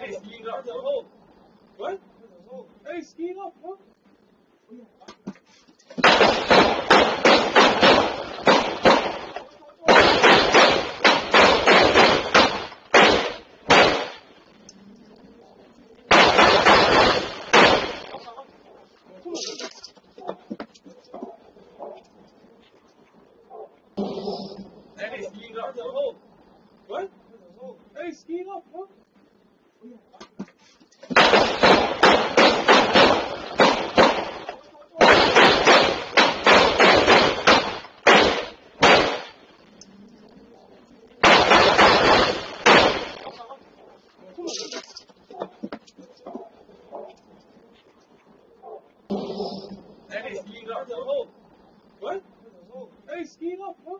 Hey, skiing up. Oh. What? Hey, skiing up. Huh? Hey, skiing up. Oh. What? Up. Huh? Hey, ski up. What? Hey, ski up, huh?